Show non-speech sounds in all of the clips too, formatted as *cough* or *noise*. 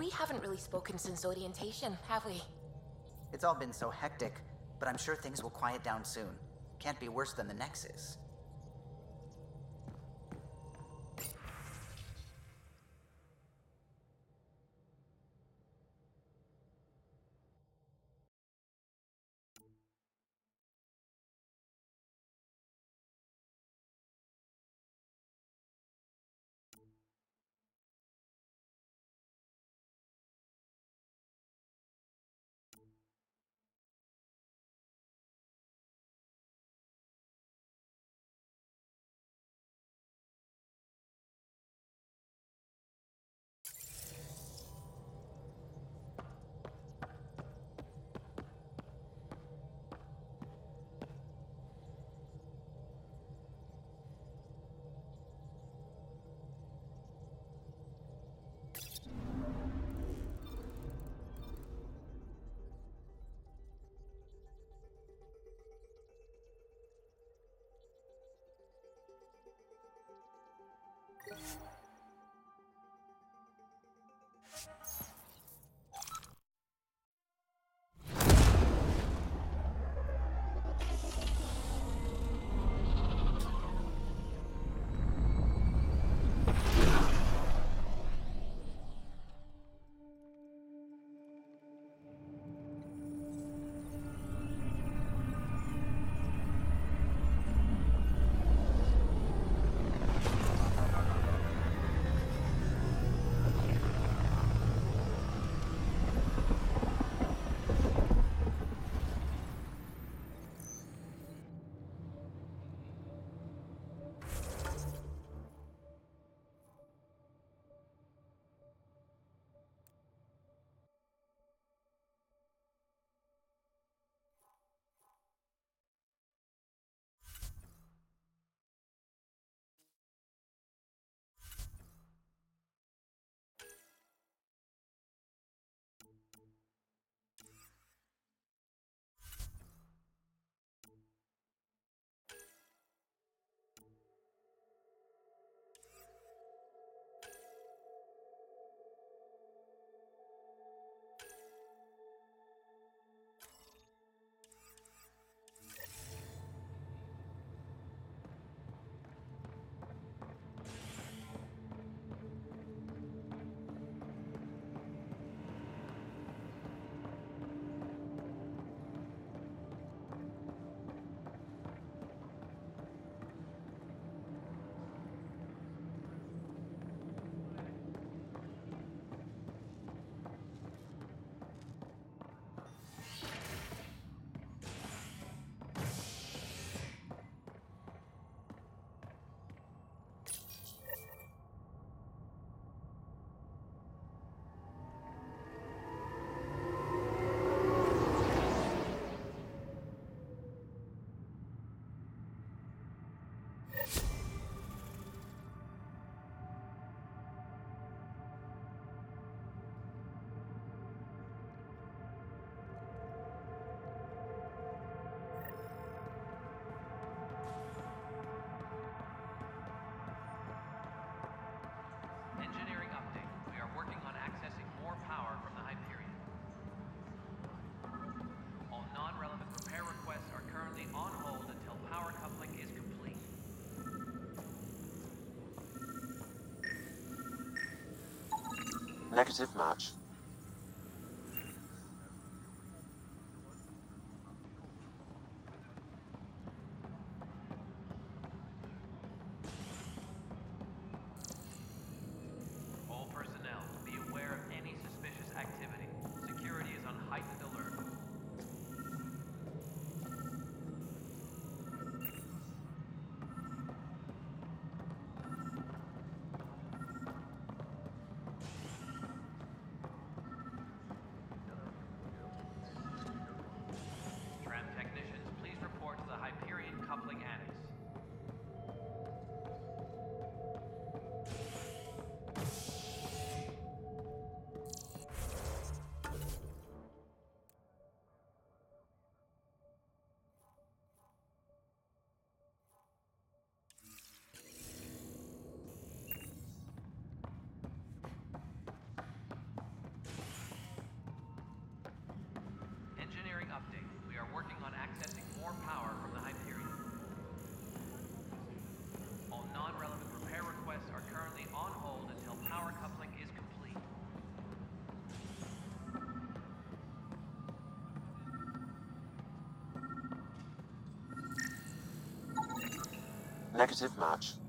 We haven't really spoken since orientation, have we? It's all been so hectic, but I'm sure things will quiet down soon. Can't be worse than the Nexus. Negative match. Negative match.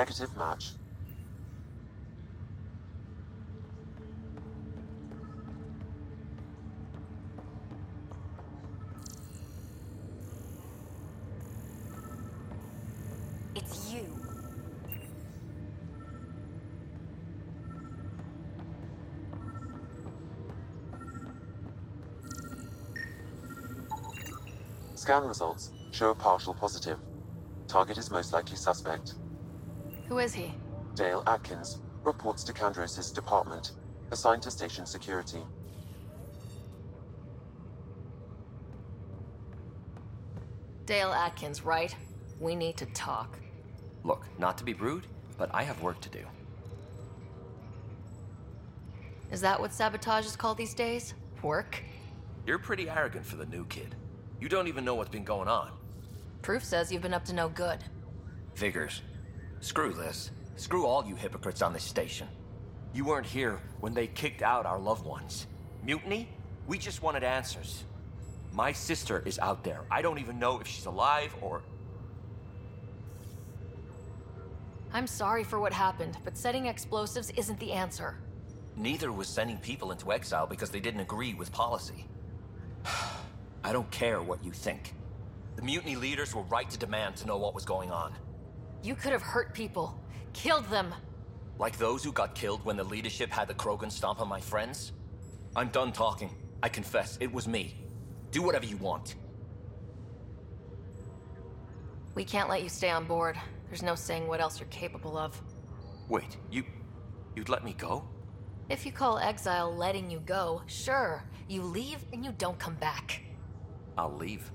Negative match. It's you. Scan results show a partial positive. Target is most likely suspect. Who is he? Dale Atkins reports to Kandros's department, assigned to station security. Dale Atkins, right? We need to talk. Look, not to be rude, but I have work to do. Is that what sabotage is called these days? Work? You're pretty arrogant for the new kid. You don't even know what's been going on. Proof says you've been up to no good. Figures. Screw this. Screw all you hypocrites on this station. You weren't here when they kicked out our loved ones. Mutiny? We just wanted answers. My sister is out there. I don't even know if she's alive or. I'm sorry for what happened, but setting explosives isn't the answer. Neither was sending people into exile because they didn't agree with policy. *sighs* I don't care what you think. The mutiny leaders were right to demand to know what was going on. You could have hurt people, killed them. Like those who got killed when the leadership had the Krogan stomp on my friends? I'm done talking. I confess, it was me. Do whatever you want. We can't let you stay on board. There's no saying what else you're capable of. Wait, you. you'd let me go? If you call exile letting you go, sure. You leave and you don't come back. I'll leave.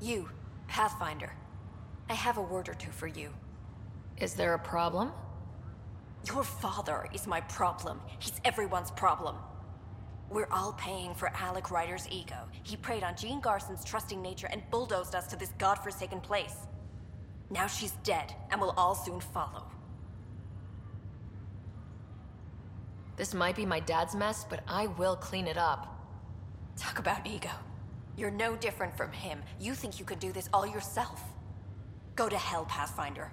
You, Pathfinder. I have a word or two for you. Is there a problem? Your father is my problem. He's everyone's problem. We're all paying for Alec Ryder's ego. He preyed on Jien Garson's trusting nature and bulldozed us to this godforsaken place. Now she's dead, and we'll all soon follow. This might be my dad's mess, but I will clean it up. Talk about ego. You're no different from him. You think you could do this all yourself. Go to hell, Pathfinder.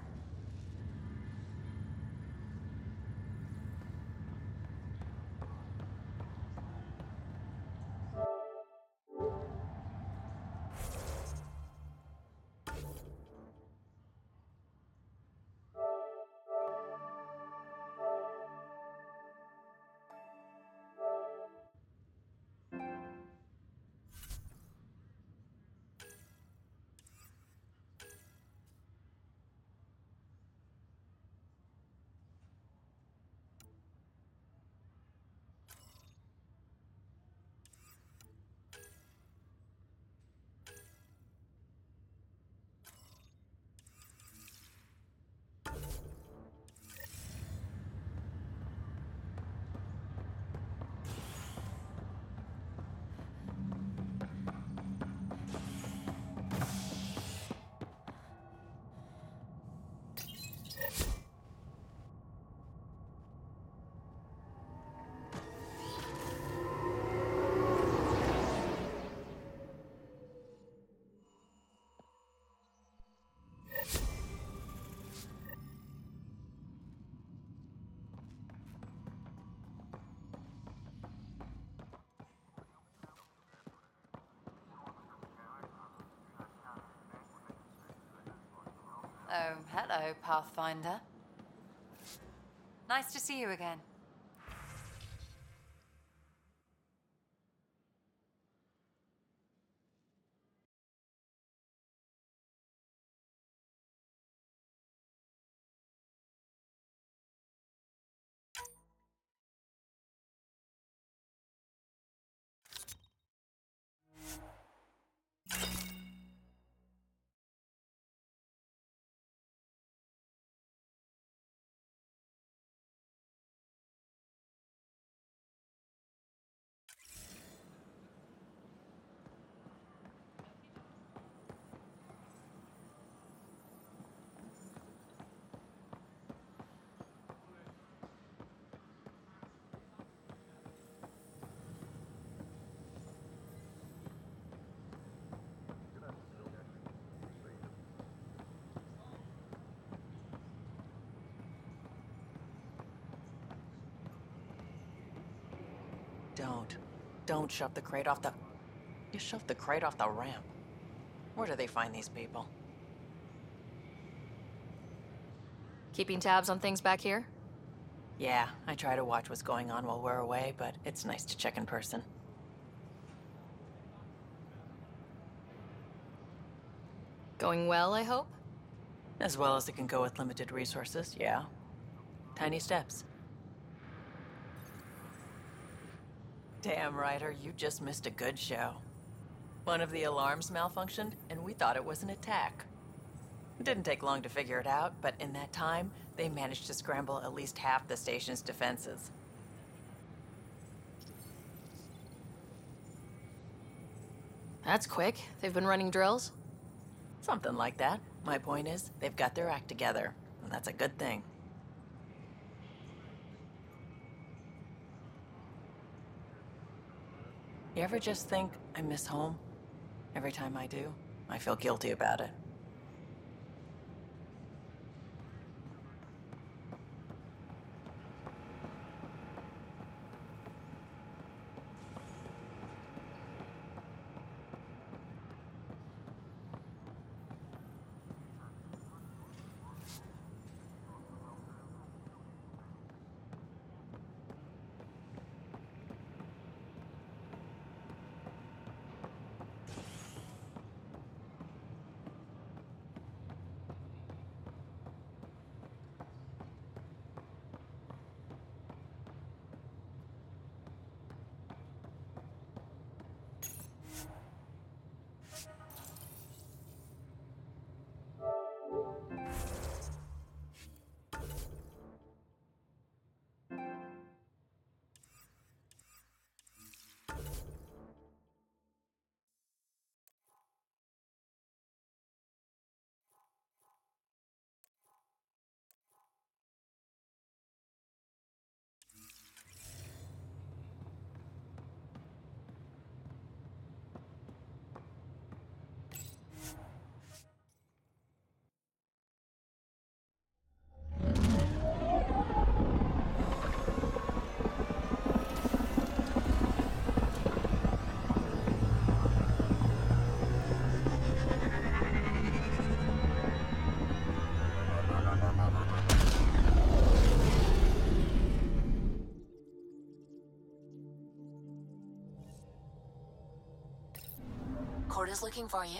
Oh, hello, Pathfinder. Nice to see you again. Don't. Don't shove the crate off the... You shoved the crate off the ramp. Where do they find these people? Keeping tabs on things back here? Yeah, I try to watch what's going on while we're away, but it's nice to check in person. Going well, I hope? As well as it can go with limited resources, yeah. Tiny steps. Damn, Ryder, you just missed a good show. One of the alarms malfunctioned, and we thought it was an attack. It didn't take long to figure it out, but in that time, they managed to scramble at least half the station's defenses. That's quick. They've been running drills? Something like that. My point is, they've got their act together, and that's a good thing. You ever just think, I miss home? Every time I do, I feel guilty about it. Cora's looking for you.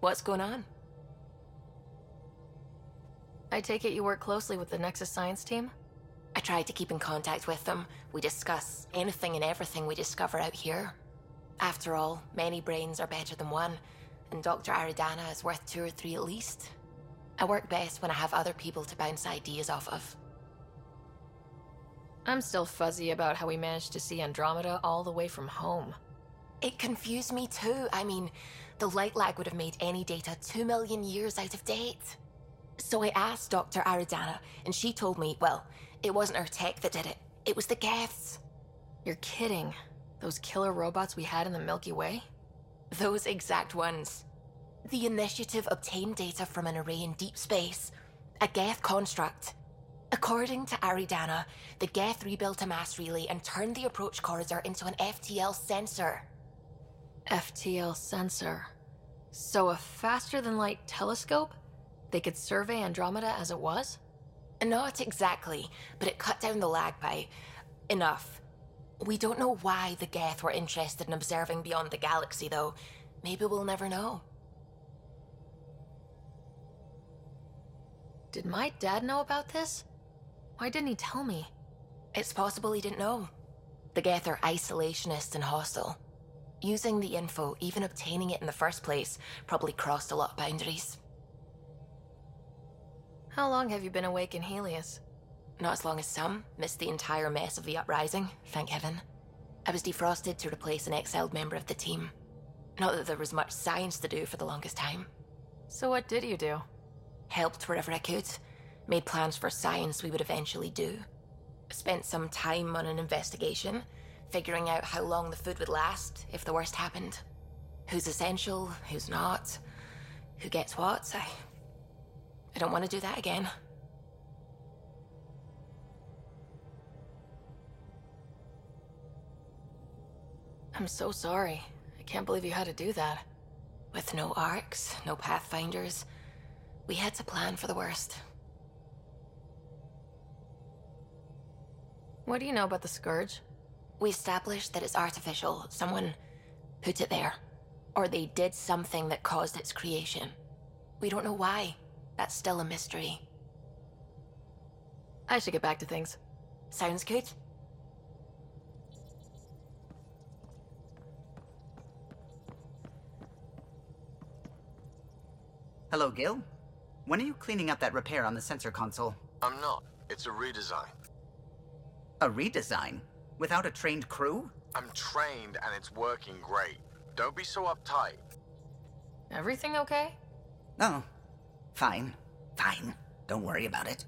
What's going on? I take it you work closely with the Nexus Science team? I try to keep in contact with them. We discuss anything and everything we discover out here. After all, many brains are better than one, and Dr. Aridana is worth two or three at least. I work best when I have other people to bounce ideas off of. I'm still fuzzy about how we managed to see Andromeda all the way from home. It confused me too. I mean, the light lag would have made any data two million years out of date. So I asked Dr. Aridana, and she told me, well, it wasn't our tech that did it. It was the Geths. You're kidding. Those killer robots we had in the Milky Way? Those exact ones. The initiative obtained data from an array in deep space, a Geth construct. According to Aridana, the Geth rebuilt a mass relay and turned the approach corridor into an FTL sensor. FTL sensor. So, a faster than light telescope? They could survey Andromeda as it was? Not exactly, but it cut down the lag by enough. We don't know why the Geth were interested in observing beyond the galaxy, though. Maybe we'll never know. Did my dad know about this? Why didn't he tell me? It's possible he didn't know. The Geth are isolationist and hostile. Using the info, even obtaining it in the first place, probably crossed a lot of boundaries. How long have you been awake in Heleus? Not as long as some. Missed the entire mess of the uprising, thank heaven. I was defrosted to replace an exiled member of the team. Not that there was much science to do for the longest time. So, what did you do? Helped wherever I could. Made plans for science we would eventually do. Spent some time on an investigation, figuring out how long the food would last if the worst happened. Who's essential, who's not, who gets what. I. I don't want to do that again. I'm so sorry. I can't believe you had to do that. With no arks, no pathfinders, we had to plan for the worst. What do you know about the Scourge? We established that it's artificial. Someone put it there. Or they did something that caused its creation. We don't know why. That's still a mystery. I should get back to things. Sounds good. Hello, Gil. When are you cleaning up that repair on the sensor console? I'm not. It's a redesign. A redesign? Without a trained crew? I'm trained and it's working great. Don't be so uptight. Everything okay? Oh, fine. Fine. Don't worry about it.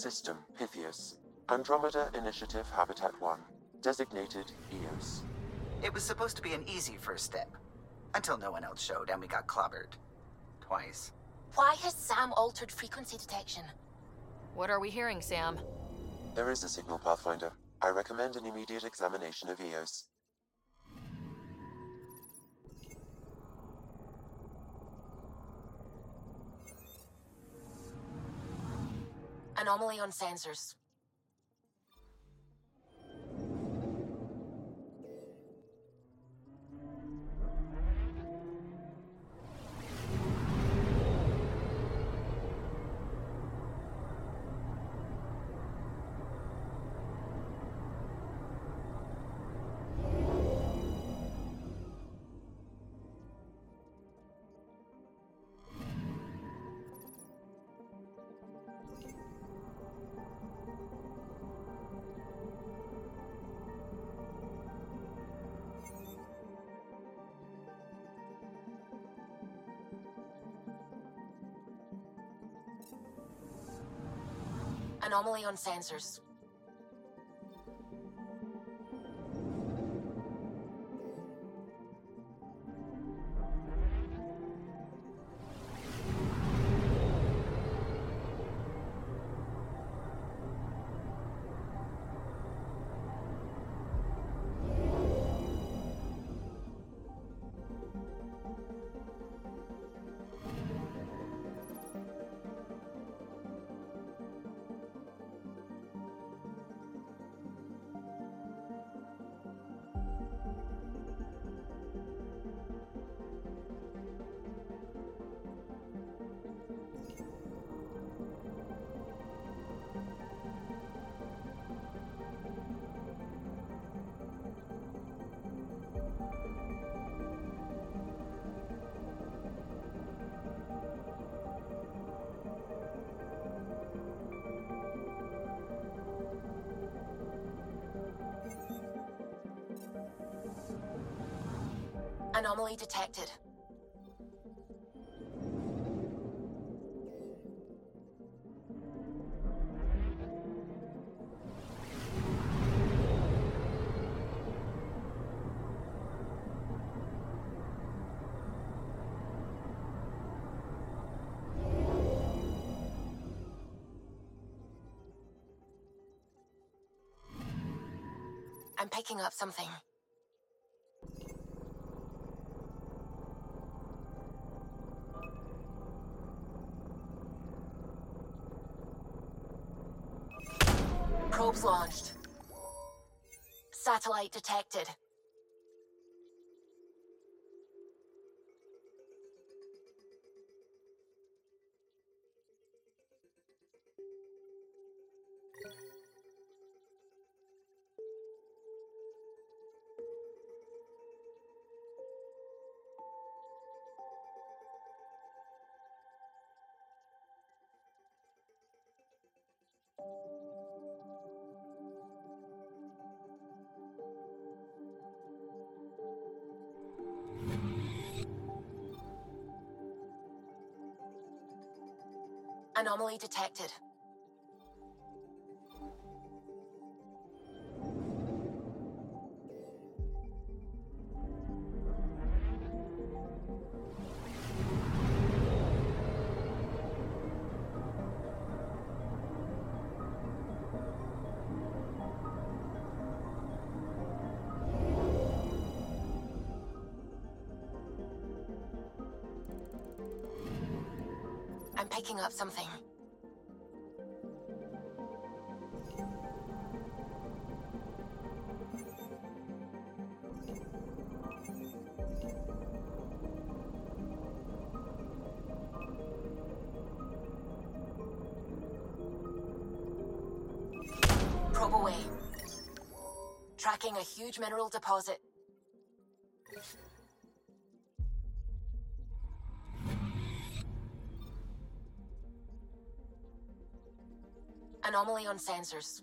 System Pytheas. Andromeda Initiative Habitat 1. Designated Eos. It was supposed to be an easy first step. Until no one else showed and we got clobbered. Twice. Why has Sam altered frequency detection? What are we hearing, Sam? There is a signal, Pathfinder. I recommend an immediate examination of Eos. Anomaly on sensors. Anomaly on sensors. Anomaly detected. I'm picking up something. Launched. Satellite detected. Anomaly detected. Picking up something. Probe away. Tracking a huge mineral deposit. Anomaly on sensors.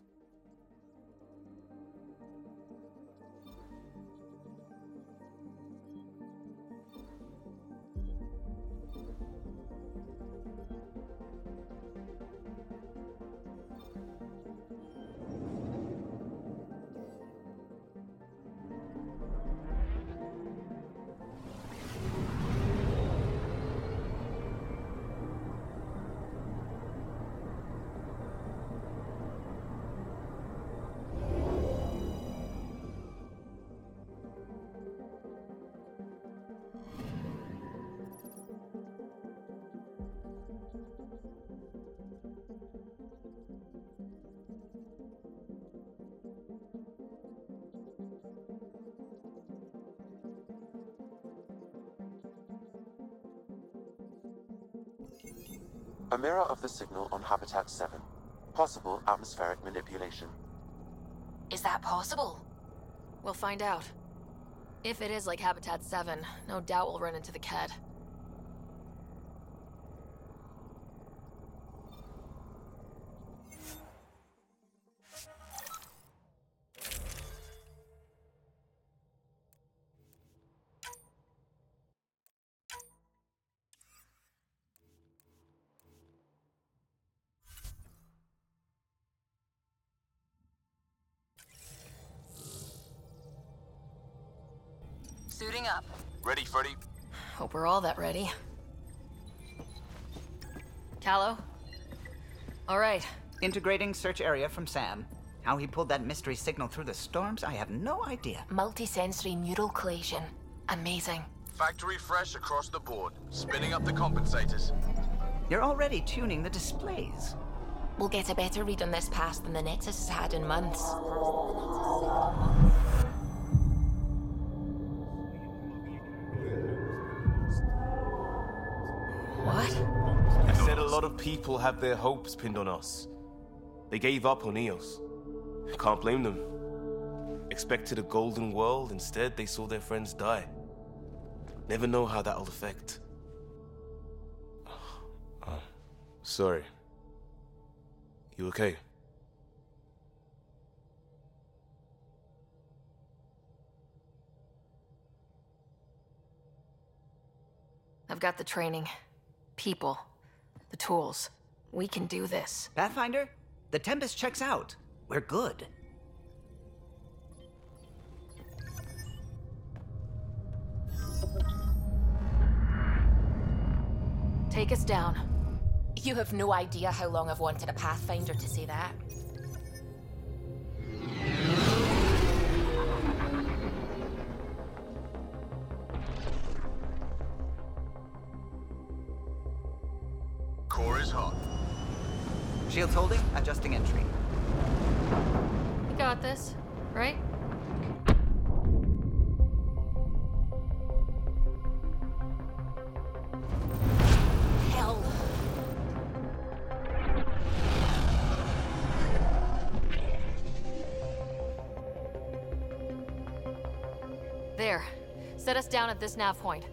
A mirror of the signal on Habitat 7. Possible atmospheric manipulation. Is that possible? We'll find out. If it is like Habitat 7, no doubt we'll run into the kett. We're ready. Kallo? All right. Integrating search area from Sam. How he pulled that mystery signal through the storms, I have no idea. Multisensory neural collision. Amazing. Factory fresh across the board. Spinning up the compensators. You're already tuning the displays. We'll get a better read on this pass than the Nexus has had in months. People have their hopes pinned on us. They gave up on Eos. Can't blame them. Expected a golden world, instead they saw their friends die. Never know how that'll affect. Oh, sorry. You okay? I've got the training, people, the tools. We can do this. Pathfinder, the Tempest checks out. We're good. Take us down. You have no idea how long I've wanted a Pathfinder to say that. At this nav point.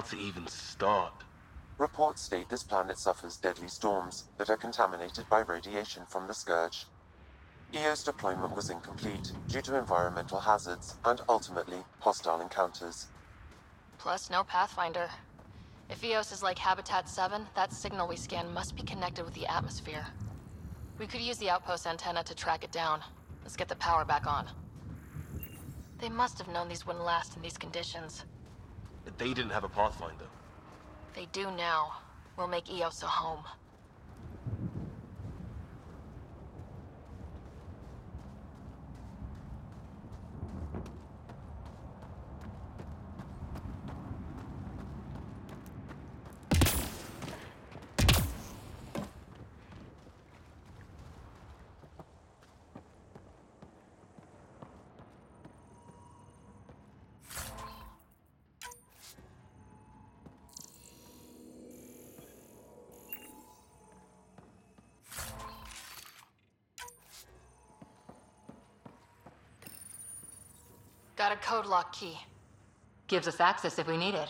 How to even start? Reports state this planet suffers deadly storms that are contaminated by radiation from the Scourge. EO's deployment was incomplete due to environmental hazards and ultimately hostile encounters. Plus, no Pathfinder. If Eos is like Habitat 7, that signal we scan must be connected with the atmosphere. We could use the outpost antenna to track it down. Let's get the power back on. They must have known these wouldn't last in these conditions. They didn't have a Pathfinder. They do now. We'll make Eos a home. Got a code lock key. Gives us access if we need it.